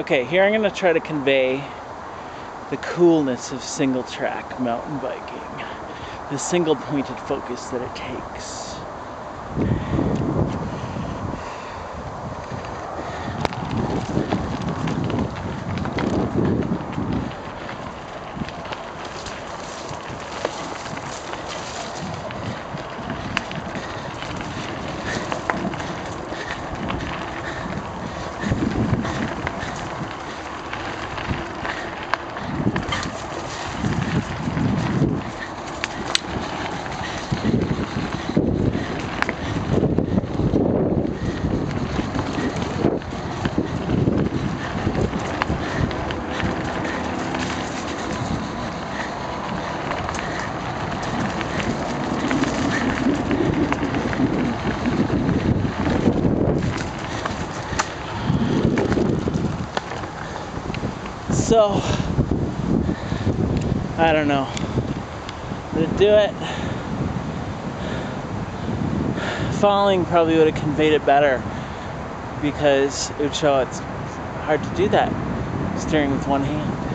Okay, here I'm going to try to convey the coolness of single track mountain biking, the single pointed focus that it takes. So, I don't know. To do it, falling probably would have conveyed it better because it would show it's hard to do that steering with one hand.